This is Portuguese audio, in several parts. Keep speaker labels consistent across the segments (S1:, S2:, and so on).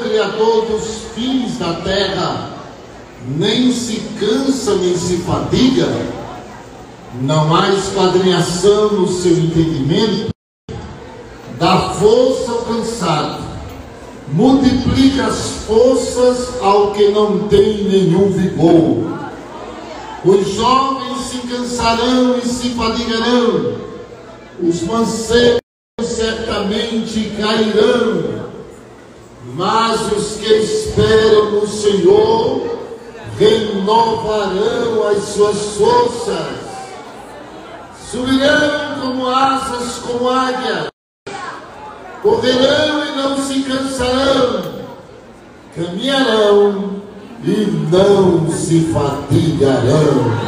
S1: Criador dos fins da terra nem se cansa nem se fadiga, não há esquadrinhação no seu entendimento, dá força ao cansado, multiplica as forças ao que não tem nenhum vigor. Os jovens se cansarão e se fadigarão, os mancebos certamente cairão, mas os que esperam no Senhor renovarão as suas forças, subirão como asas como águia, correrão e não se cansarão, caminharão e não se fatigarão.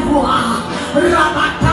S2: who are. Rabata